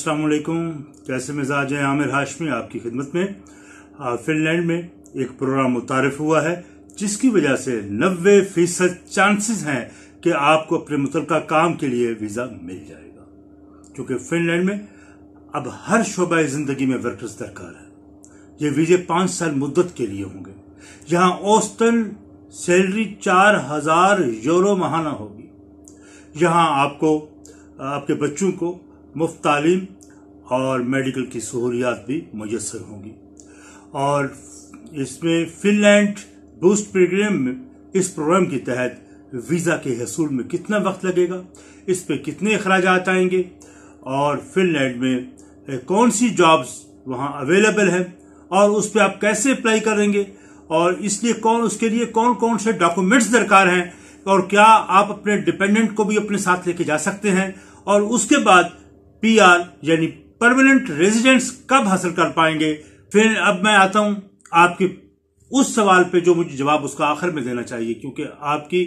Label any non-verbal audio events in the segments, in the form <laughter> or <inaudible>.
अस्सलाम वालेकुम कैसे मिजाज है? आमिर हाशमी आपकी खिदमत में। फिनलैंड में एक प्रोग्राम मुतारफ हुआ है, जिसकी वजह से 90 फ़ीसद चांसेस हैं कि आपको अपने मुतल काम के लिए वीज़ा मिल जाएगा। क्योंकि फिनलैंड में अब हर शोबा ज़िंदगी में वर्कर्स दरकार है। ये वीजे पाँच साल मुद्दत के लिए होंगे। यहाँ औसतन सैलरी चार हज़ार यूरो महाना होगी। यहाँ आपको आपके बच्चों को मुफ़्त तालीम और मेडिकल की सहूलियात भी मैसर होंगी। और इसमें फिनलैंड बूस्ट प्रोग्राम में, इस प्रोग्राम के तहत वीज़ा के हसूल में कितना वक्त लगेगा, इस पे कितने अखराज आएँगे, और फिनलैंड में कौन सी जॉब्स वहाँ अवेलेबल है, और उस पर आप कैसे अप्लाई करेंगे, और इसलिए कौन, उसके लिए कौन कौन से डॉक्यूमेंट्स दरकार हैं, और क्या आप अपने डिपेंडेंट को भी अपने साथ लेके जा सकते हैं, और उसके बाद पीआर यानी परमानेंट रेजिडेंस कब हासिल कर पाएँगे? फिर अब मैं आता हूँ आपके उस सवाल पे जो मुझे जवाब उसका आखिर में देना चाहिए, क्योंकि आपकी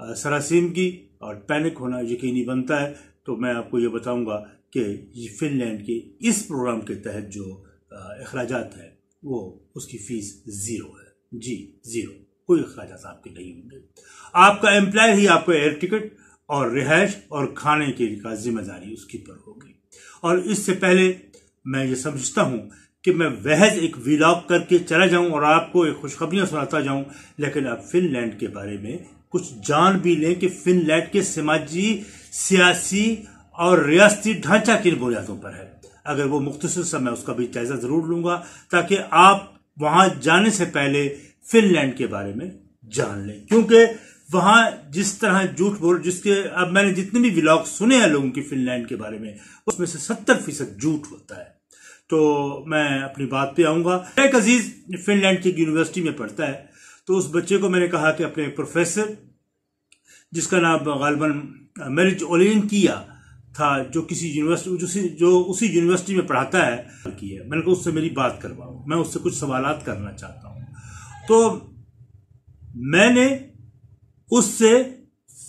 सरासीम की और पैनिक होना यकीनी बनता है। तो मैं आपको ये बताऊँगा कि फिनलैंड के इस प्रोग्राम के तहत जो अखराज है, वो उसकी फ़ीस ज़ीरो है। जी, ज़ीरो। कोई अखराज आपके नहीं होंगे। आपका एम्प्लॉय ही आपको एयर टिकट और रिहायश और खाने के का ज़िम्मेदारी उसकी पर होगी। और इससे पहले मैं ये समझता हूँ कि मैं वहज एक विलॉग करके चला जाऊँ और आपको एक खुशखबरियाँ सुनाता जाऊँ, लेकिन आप फिनलैंड के बारे में कुछ जान भी लें कि फिनलैंड के समाजी, सियासी और रियासती ढांचा किन बुनियादों पर है। अगर वो मुख्तर समय उसका भी जायजा ज़रूर लूँगा, ताकि आप वहाँ जाने से पहले फिनलैंड के बारे में जान लें। क्योंकि वहाँ जिस तरह झूठ बोल जिसके अब मैंने जितने भी व्लॉग सुने हैं लोगों की फिनलैंड के बारे में उसमें से सत्तर फ़ीसद झूठ होता है। तो मैं अपनी बात पे आऊँगा। एक अज़ीज़ फिनलैंड की यूनिवर्सिटी में पढ़ता है। तो उस बच्चे को मैंने कहा कि अपने प्रोफेसर जिसका नाम गालबन मेरिज ओलिन किया था जो किसी यूनिवर्सिटी जो, जो उसी यूनिवर्सिटी में पढ़ाता है की है। मैंने कहा उससे मेरी बात करवाऊं मैं उससे कुछ सवाल करना चाहता हूँ। तो मैंने उससे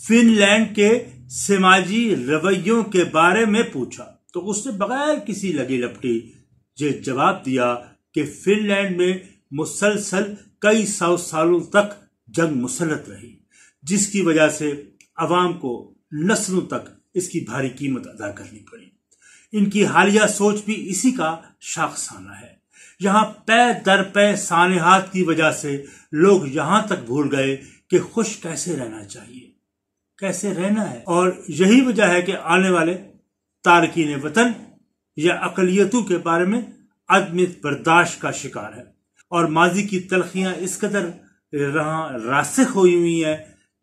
फिनलैंड के समाजी रवैयों के बारे में पूछा। तो उसने बगैर किसी लगी लपटी, ये जवाब दिया कि फिनलैंड में मुसलसल कई सौ सालों तक जंग मुसलत रही, जिसकी वजह से अवाम को नस्लों तक इसकी भारी कीमत अदा करनी पड़ी। इनकी हालिया सोच भी इसी का शाखसाना है। यहाँ पै दर पै सानहात की वजह से लोग यहाँ तक भूल गए कि खुश कैसे रहना चाहिए, कैसे रहना है। और यही वजह है कि आने वाले तारकिन वतन या अकलियतों के बारे में अदम बर्दाश्त का शिकार है। और माजी की तलखियाँ इस कदर रासिक हुई हुई है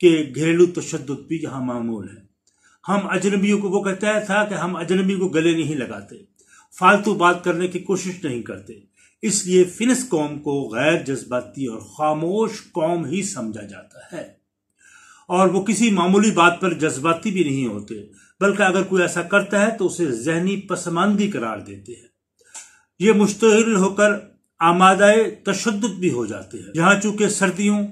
कि घरेलू तशद भी यहाँ मामूल है। हम अजनबियों को वो कहता था कि हम अजनबी को गले नहीं लगाते, फालतू बात करने की कोशिश नहीं करते। इसलिए फिनिस कौम को गैर जज्बाती और खामोश कौम ही समझा जाता है। और वो किसी मामूली बात पर जज्बाती भी नहीं होते, बल्कि अगर कोई ऐसा करता है तो उसे जहनी पसमानदी करार देते हैं। ये मुश्तल होकर आमादाए तशद भी हो जाते हैं। यहाँ चूँकि सर्दियों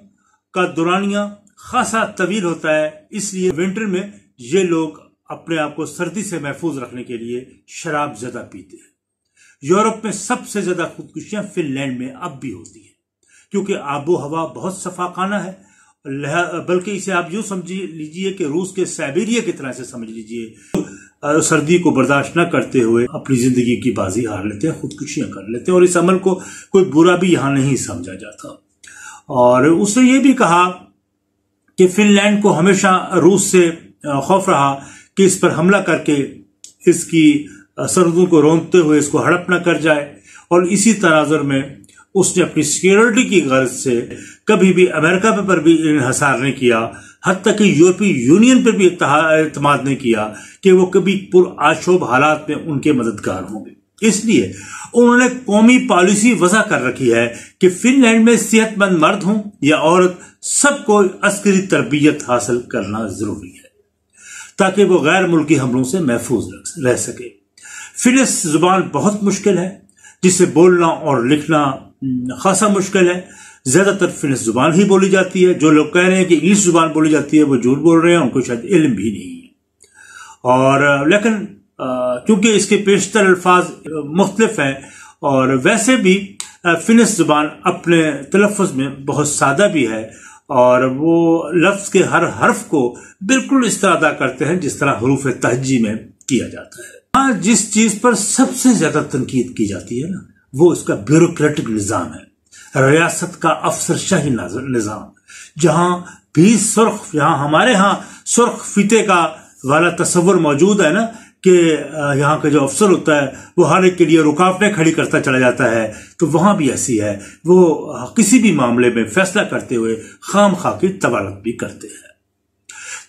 का दुरानिया खासा तवील होता है, इसलिए विंटर में ये लोग अपने आप को सर्दी से महफूज रखने के लिए शराब ज़्यादा पीते हैं। यूरोप में सबसे ज़्यादा खुदकुशियाँ फिनलैंड में अब भी होती है। क्योंकि आबो हवा बहुत सफाकाना है। बल्कि इसे आप यूँ समझ लीजिए कि रूस के साइबेरिया की तरह से समझ लीजिए। सर्दी को बर्दाश्त न करते हुए अपनी ज़िंदगी की बाजी हार लेते हैं, खुदकुशियाँ कर लेते हैं, और इस अमल को कोई बुरा भी यहाँ नहीं समझा जाता। और उसने ये भी कहा कि फिनलैंड को हमेशा रूस से खौफ रहा कि इस पर हमला करके इसकी सरहदों को रोंदते हुए इसको हड़प न कर जाए। और इसी तनाजर में उसने अपनी सिक्योरिटी की गर्ज से कभी भी अमेरिका पर भी इन्हसार नहीं किया। हद तक कि यूरोपीय यूनियन पर भी इतमाद नहीं किया कि वो कभी पुरआशोब हालात में उनके मददगार होंगे। इसलिए उन्होंने कौमी पॉलिसी वजह कर रखी है कि फिनलैंड में सेहतमंद मर्द हों या औरत, सबको अस्करी तरबियत हासिल करना ज़रूरी है, ताकि वो गैर मुल्की हमलों से महफूज रह सके। फिनिस ज़ुबान बहुत मुश्किल है, जिसे बोलना और लिखना खासा मुश्किल है। ज़्यादातर फिनिस ज़ुबान ही बोली जाती है। जो लोग कह रहे हैं कि इंग्लिश ज़ुबान बोली जाती है, वो झूठ बोल रहे हैं, उनको शायद इल्म भी नहीं। है और, लेकिन क्योंकि इसके पेशतर अल्फाज मुख्तलिफ़ हैं, और वैसे भी फिनिश ज़ुबान अपने तलफ़ में बहुत सादा भी है, और वो लफ्ज के हर हर्फ को बिल्कुल इस तरह अदा करते हैं, जिस तरह हरूफ तहजी में किया जाता है। हाँ जिस चीज़ पर सबसे ज़्यादा तनकीद की जाती है ना, वो उसका ब्यूरोक्रेटिक निज़ाम है। रियासत का अफसरशाही निज़ाम। जहाँ भी सुर्ख यहाँ हमारे यहाँ सुर्ख फीते का वाला तस्वर मौजूद है ना, कि यहाँ का जो अफसर होता है, वो हर एक के लिए रुकावटें खड़ी करता चला जाता है तो वहाँ भी ऐसी है। वो किसी भी मामले में फैसला करते हुए खाम खा की तबालत भी करते हैं।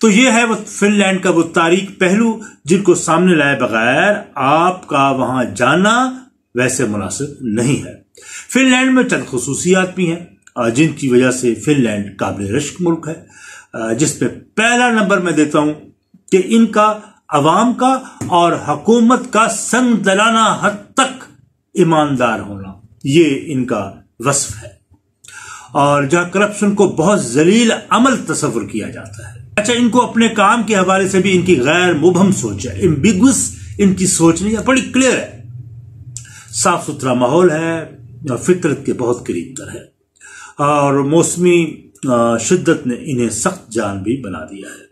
तो ये है वो फिनलैंड का वो तारीख पहलू, जिनको सामने लाए बगैर आपका वहाँ जाना वैसे मुनासिब नहीं है। फिनलैंड में चंद खसूसियात भी हैं जिनकी वजह से फिनलैंड काबिल रश्क मुल्क है। जिसमें पहला नंबर मैं देता हूँ कि इनका अवाम का और हकूमत का संग दलाना हद तक ईमानदार होना, ये इनका वस्फ है। और जहाँ करप्शन को बहुत जलील अमल तस्वर किया जाता है अच्छा इनको अपने काम के हवाले से भी इनकी गैर मुबम सोच है इम्बिगुस इनकी सोच नहीं है बड़ी क्लियर है। साफ़ सुथरा माहौल है और फितरत के बहुत करीब तर है। और मौसमी शिद्दत ने इन्हें सख्त जान भी बना दिया है।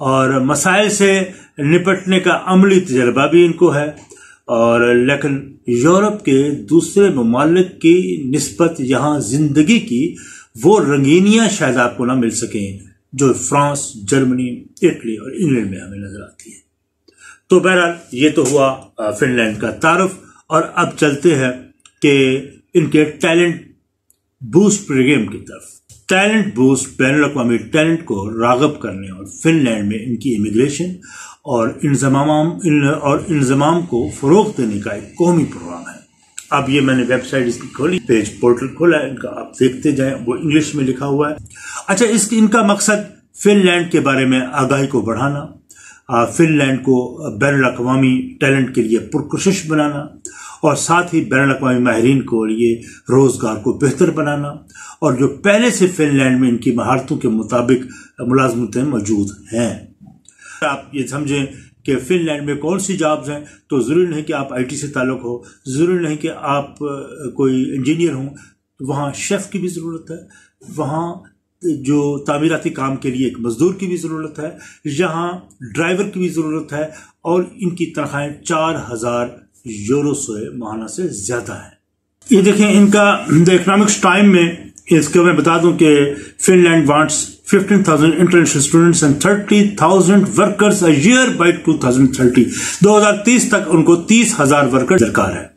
और मसाइल से निपटने का अमली तजर्बा भी इनको है। और लेकिन यूरोप के दूसरे ममालिक की नस्बत यहाँ ज़िंदगी की वो रंगीनियाँ शायद आपको ना मिल सकें। जो फ्रांस, जर्मनी, इटली और इंग्लैंड में हमें नज़र आती है। तो बहरहाल, ये तो हुआ फिनलैंड का तारफ। और अब चलते हैं कि इनके टैलेंट बूस्ट प्रोग्राम की तरफ़। टैलेंट बूस्ट बैन अवी टैलेंट को रागब करने और फिनलैंड में इनकी इमिग्रेशन और इंजमाम और इंजमाम को फरोग देने का एक कौमी प्रोग्राम है। अब ये मैंने वेबसाइट इसकी खोली पेज पोर्टल खोला इनका आप देखते जाएँ, वो इंग्लिश में लिखा हुआ है। अच्छा इस इनका मकसद फिनलैंड के बारे में आगाही को बढ़ाना फिनलैंड को बैन अवी टैलेंट के लिए पुरकशिश बनाना, और साथ ही बैन अवी माहरीन को लिए रोज़गार को बेहतर बनाना, और जो पहले से फिनलैंड में इनकी महारतों के मुताबिक मुलाजमतें मौजूद हैं। आप ये समझें कि फिनलैंड में कौन सी जॉब्स हैं तो ज़रूरी नहीं कि आप आईटी से ताल्लुक़ हो, ज़रूरी नहीं कि आप कोई इंजीनियर हों वहाँ शेफ़ की भी ज़रूरत है, वहाँ जो तामीराती काम के लिए एक मजदूर की भी ज़रूरत है यहाँ ड्राइवर की भी ज़रूरत है, और इनकी तनख्वाहें चार हज़ार यूरो से माहाना से ज़्यादा है। ये देखें, इनका, द इकोनॉमिक्स टाइम में इसको मैं बता दूँ कि Finland wants 15,000 international students and 30,000 workers a year by 2030 2030 तक उनको तीस हज़ार वर्कर दरकार है।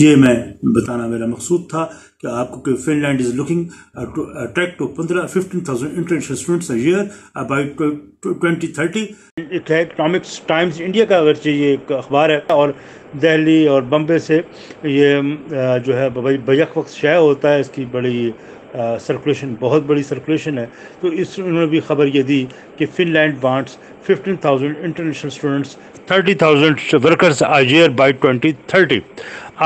ये मैं बताना मेरा मकसूद था कि आपको Finland is looking attract to पंद्रह fifteen thousand international students year by twenty thirty Economics Times India का अगर ये एक अखबार है और दिल्ली और बम्बे से ये uh, जो है बैक वक्त शाया होता है इसकी बड़ी सर्कुलेशन बहुत बड़ी सर्कुलेशन है। तो इस उन्होंने भी खबर ये दी कि Finland wants 15,000 international students 30,000 workers a year by 2030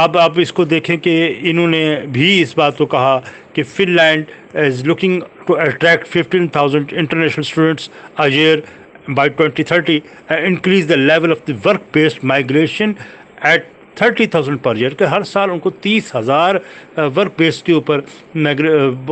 अब आप इसको देखें कि इन्होंने भी इस बात को कहा कि Finland is looking to attract 15,000 international students a year by 2030 and increase the level of the work based migration at thirty thousand per year के, हर साल उनको तीस हज़ार वर्क बेस के ऊपर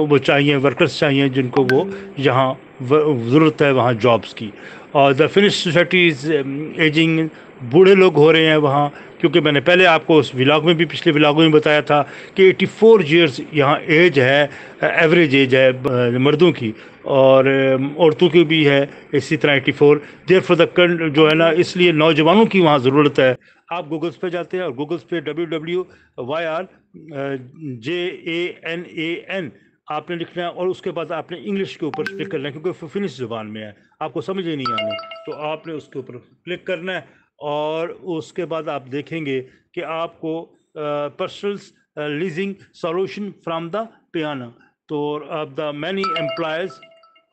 वो चाहिए वर्कर्स चाहिए, जिनको वो यहाँ ज़रूरत है वहाँ जॉब्स की। और the Finnish society is ageing बूढ़े लोग हो रहे हैं वहाँ, क्योंकि मैंने पहले आपको उस विलाग में भी, पिछले विलागों में बताया था कि 84 फोर ईयर्स यहाँ एज है एवरेज एज है मर्दों की। और औरतों की भी है, इसी तरह 84 फोर देर फॉर द जो है ना, इसलिए नौजवानों की वहाँ ज़रूरत है। आप गूगल्स पे जाते हैं और गूगल्स पे W W Y R J A N A N आपने लिखना है और उसके बाद आपने इंग्लिश के ऊपर क्लिक करना है, क्योंकि फिनिश ज़ुबान में है। आपको समझ ही नहीं आनी। तो आपने उसके ऊपर क्लिक करना है और उसके बाद आप देखेंगे कि आपको personal leasing solution from the पियाना तो अब the many employees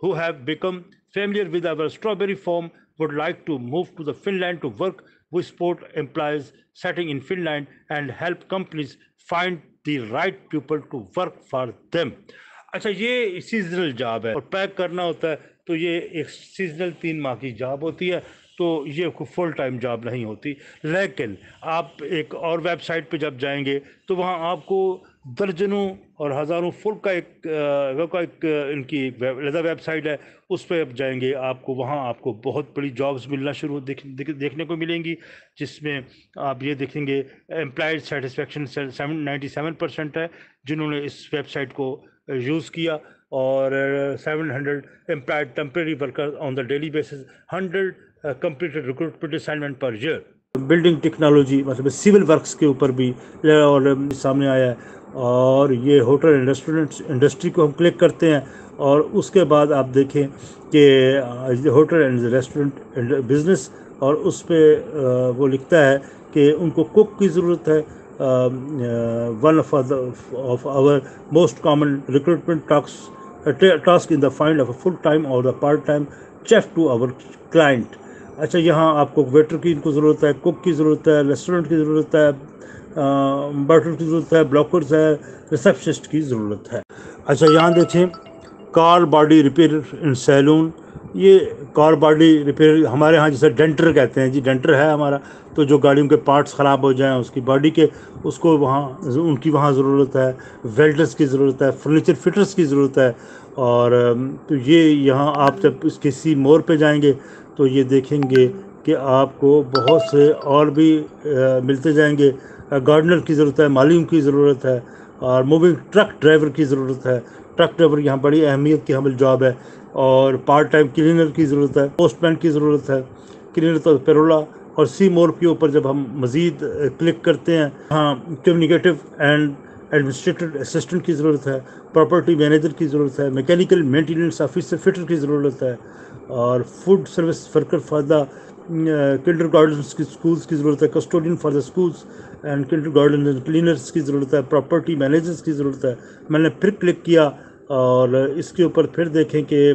who have become familiar with our strawberry form would like to move to the Finland to work We support employees setting in Finland and help companies find the right people to work for them. अच्छा ये seasonal job है और pack करना होता है तो ये एक सीजनल तीन माह की जॉब होती है तो ये फुल टाइम जॉब नहीं होती लेकिन आप एक और वेबसाइट पे जब जाएँगे तो वहाँ आपको दर्जनों और हज़ारों फुल का एक का एक इनकी लदा वेबसाइट है उस पर आप जाएँगे आपको वहाँ आपको बहुत बड़ी जॉब्स मिलना शुरू देख, देख, देखने को मिलेंगी जिसमें आप ये देखेंगे employed satisfaction ninety seven percent है जिन्होंने इस वेबसाइट को यूज़ किया और seven hundred employed temporary worker on the daily basis hundred completed recruitment assignment per year. Building technology मतलब सिविल वर्क्स के ऊपर भी और सामने आया है। और ये होटल एंड रेस्टोरेंट इंडस्ट्री को हम क्लिक करते हैं और उसके बाद आप देखें कि होटल एंड रेस्टोरेंट बिज़नेस और उस पर वो लिखता है कि उनको कुक की ज़रूरत है। One of of our most common recruitment task task in the find of a full time और the part time chef to our client अच्छा यहाँ आपको वेटर की इनको ज़रूरत है कुक की ज़रूरत है रेस्टोरेंट की ज़रूरत है बटर की ज़रूरत है ब्लॉकर्स है रिसेप्शनिस्ट की ज़रूरत है। अच्छा यहाँ देखें car body repair in salon ये कार बॉडी रिपेयर हमारे यहाँ जैसे डेंटर कहते हैं जी डेंटर है हमारा तो जो गाड़ियों के पार्ट्स ख़राब हो जाएँ, उसकी बॉडी के, उसको वहाँ, उनकी वहाँ ज़रूरत है वेल्डर्स की ज़रूरत है फर्नीचर फिटर्स की ज़रूरत है। और तो ये यहाँ आप जब किसी मोड़ पे जाएँगे तो ये देखेंगे कि आपको बहुत से और भी आ, मिलते जाएँगे। गार्डनर की ज़रूरत है मालियों की ज़रूरत है और मूविंग ट्रक ड्राइवर की ज़रूरत है। ट्रक ड्राइवर यहाँ बड़ी अहमियत की हमें जॉब है और पार्ट टाइम क्लीनर की ज़रूरत है पोस्टमैन की ज़रूरत है। क्लीनर तो पेरोला और सी मोर के ऊपर जब हम मज़ीद क्लिक करते हैं हाँ कम्युनिकेटिव एंड एडमिनिस्ट्रेटिव असिस्टेंट की ज़रूरत है प्रॉपर्टी मैनेजर की ज़रूरत है मैकेनिकल मेंटेनेंस ऑफिसर फिटर की ज़रूरत है। और food service worker for the garden की स्कूल्स की ज़रूरत है custodian for the schools and kindergarten cleaners की ज़रूरत है प्रॉपर्टी मैनेजर्स की ज़रूरत है मैंने फिर क्लिक किया और इसके ऊपर फिर देखें कि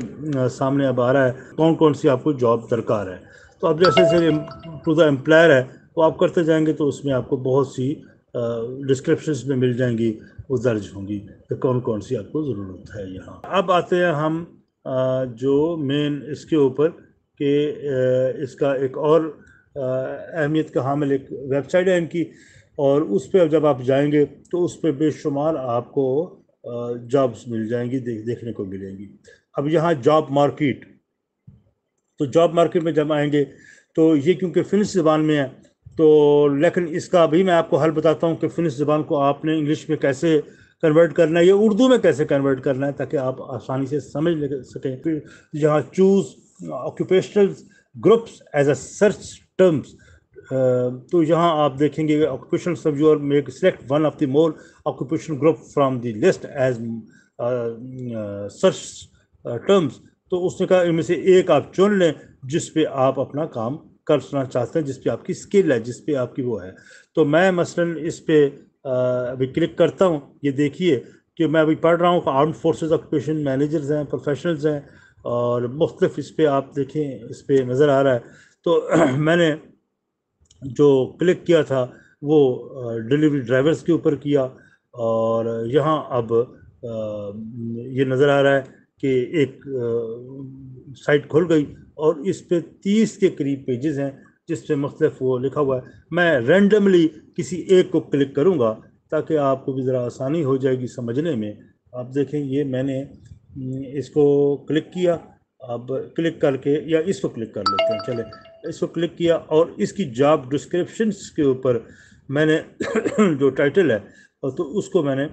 सामने अब आ रहा है कौन कौन सी आपको जॉब दरकार है। तो अब जैसे जैसे टू द एम्प्लॉयर है, वो आप करते जाएँगे तो उसमें आपको बहुत सी डिस्क्रिप्शन में मिल जाएँगी, वो दर्ज होंगी कि कौन कौन सी आपको ज़रूरत है यहाँ। अब आते हैं हम जो मेन इसके ऊपर कि इसका एक और अहमियत का हामिल एक वेबसाइट है इनकी और उस पर जब आप जाएँगे तो उस पर बेशुमार आपको जॉब्स मिल जाएँगी देख, देखने को मिलेंगी। अब यहाँ जॉब मार्केट तो जॉब मार्केट में जब आएँगे तो ये क्योंकि फिनिश ज़बान में है तो लेकिन इसका अभी मैं आपको हल बताता हूँ कि फिनिश ज़बान को आपने इंग्लिश में कैसे कन्वर्ट करना है? या उर्दू में कैसे कन्वर्ट करना है ताकि आप आसानी से समझ ले सकें? फिर यहाँ choose occupational groups as a search terms तो यहाँ आप देखेंगे occupational सब्जूर make select one of the more occupation group from the list as search terms तो उसने कहा, इनमें से एक आप चुन लें जिस पे आप अपना काम करना चाहते हैं, जिस पे आपकी स्किल है, जिस पे आपकी वो है। तो मैं मसलन इस पे अभी क्लिक करता हूँ, ये देखिए कि मैं अभी पढ़ रहा हूँ आर्म फोर्सेज ऑक्यूपेशन मैनेजर्स हैं प्रोफेशनल्स हैं और मुख्तफ इस पर आप देखें, इस पर नज़र आ रहा है। तो <clears throat> मैंने जो क्लिक किया था, वो डिलीवरी ड्राइवर्स के ऊपर किया और यहाँ अब ये नज़र आ रहा है कि एक साइट खुल गई और इस पे तीस के करीब पेजेस हैं। जिस पे मुख्तफ वो लिखा हुआ है। मैं रेंडमली किसी एक को क्लिक करूँगा ताकि आपको भी ज़रा आसानी हो जाएगी समझने में। आप देखें, ये मैंने इसको क्लिक किया। अब क्लिक करके या इसको क्लिक कर लेते हैं, चले। इसको क्लिक किया और इसकी जॉब डिस्क्रिप्शन के ऊपर मैंने <coughs> जो टाइटल है तो उसको मैंने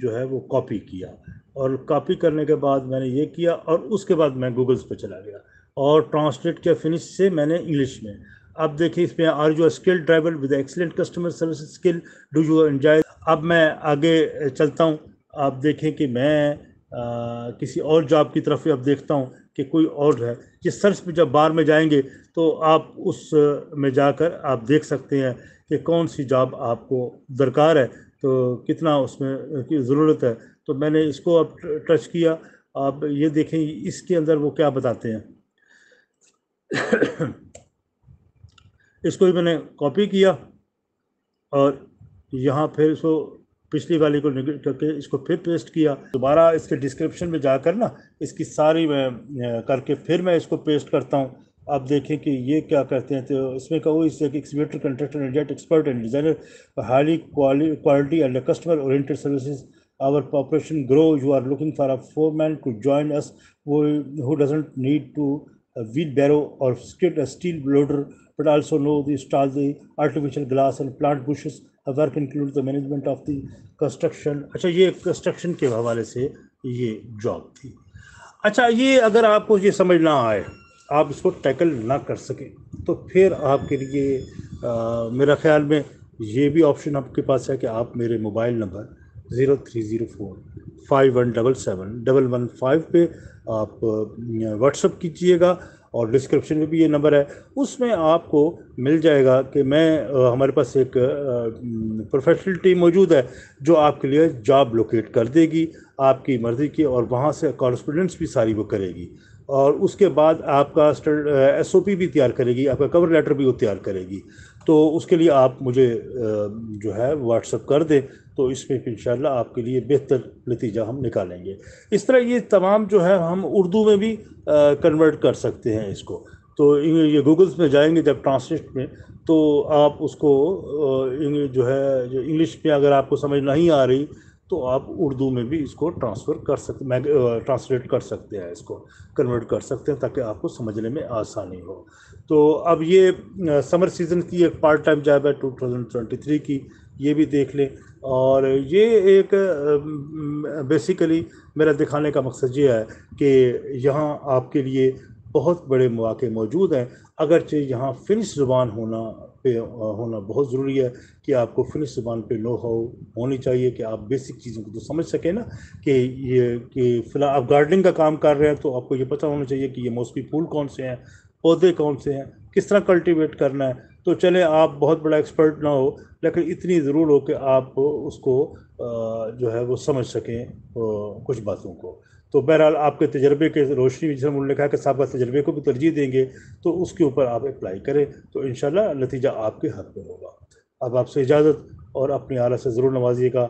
जो है वो कॉपी किया। और कॉपी करने के बाद मैंने ये किया और उसके बाद मैं गूगल्स पर चला गया। और ट्रांसलेट किया फिनिश से मैंने इंग्लिश में। अब देखिए इसमें are you skill driver with excellent customer service skill do you enjoy अब मैं आगे चलता हूँ। आप देखें कि मैं आ, किसी और जॉब की तरफ़ अब देखता हूँ कि कोई और है। जिस सर्च पे जब बार में जाएँगे तो आप उस में जाकर आप देख सकते हैं कि कौन सी जॉब आपको दरकार है। तो कितना उसमें की ज़रूरत है। तो मैंने इसको अब टच किया। आप ये देखें इसके अंदर वो क्या बताते हैं। <coughs> इसको भी मैंने कॉपी किया और यहाँ फिर इसको पिछली वाली को निगेट करके इसको फिर पेस्ट किया। दोबारा इसके डिस्क्रिप्शन में जाकर ना इसकी सारी मैं करके फिर मैं इसको पेस्ट करता हूँ। आप देखें कि ये क्या करते हैं तो इसमें कहो इससे कि एक्सपीटर contractor expert and designer highly quality and customer oriented services our population grow you are looking for a foreman to join अस who, who doesn't need to uh, wheelbarrow or skid a steel loader but also know the install the artificial glass and plant bushes her work includes the management of the construction अच्छा ये construction के हवाले से ये job थी अच्छा ये अगर आपको ये समझ ना आए आप इसको टैकल ना कर सकें तो फिर आपके लिए आ, मेरा ख्याल में ये भी ऑप्शन आपके पास है कि आप मेरे mobile number zero three zero four five one double seven double one five पे आप व्हाट्सअप कीजिएगा और डिस्क्रिप्शन में भी ये नंबर है। उसमें आपको मिल जाएगा कि मैं हमारे पास एक प्रोफेशनल टीम मौजूद है जो आपके लिए जॉब लोकेट कर देगी, आपकी मर्ज़ी की और वहाँ से कॉरस्पोंडेंस भी सारी वो करेगी। और उसके बाद आपका एस ओ पी भी तैयार करेगी, आपका कवर लेटर भी वो तैयार करेगी। तो उसके लिए आप मुझे जो है व्हाट्सअप कर दें तो इसमें फिर इन आपके लिए बेहतर नतीजा हम निकालेंगे। इस तरह ये तमाम जो है हम उर्दू में भी कन्वर्ट कर सकते हैं इसको। तो ये गूगल्स में जाएँगे जब ट्रांसलेट में तो आप उसको जो है, जो इंग्लिश में अगर आपको समझ नहीं आ रही तो आप उर्दू में भी इसको ट्रांसफ़र कर सकते ट्रांसलेट कर सकते हैं इसको कन्वर्ट कर सकते हैं ताकि आपको समझने में आसानी हो। तो अब ये समर सीज़न की एक पार्ट टाइम जॉब है 2023 की। ये भी देख लें। और ये एक बेसिकली मेरा दिखाने का मकसद ये है कि यहाँ आपके लिए बहुत बड़े मौके मौजूद हैं। अगरचे यहाँ फिनिश ज़ुबान होना पे, होना बहुत ज़रूरी है कि आपको फिनिश ज़ुबान पे नो हो होनी चाहिए कि आप बेसिक चीज़ों को तो समझ सकें ना कि ये, कि फ़िलहाल आप गार्डनिंग का काम कर रहे हैं तो आपको ये पता होना चाहिए कि ये मौसमी फूल कौन से हैं, पौधे कौन से हैं, किस तरह कल्टीवेट करना है। तो चले, आप बहुत बड़ा एक्सपर्ट ना हो, लेकिन इतनी ज़रूर हो कि आप उसको जो है वो समझ सकें कुछ बातों को। तो बहरहाल, आपके तजर्बे के रोशनी में जिसमें उन्होंने कहा कि साहब तजर्बे को भी तरजीह देंगे तो उसके ऊपर आप अप्लाई करें तो इन नतीजा आपके हक में होगा। अब आपसे इजाज़त, और अपनी आला से ज़रूर नवाजिएगा।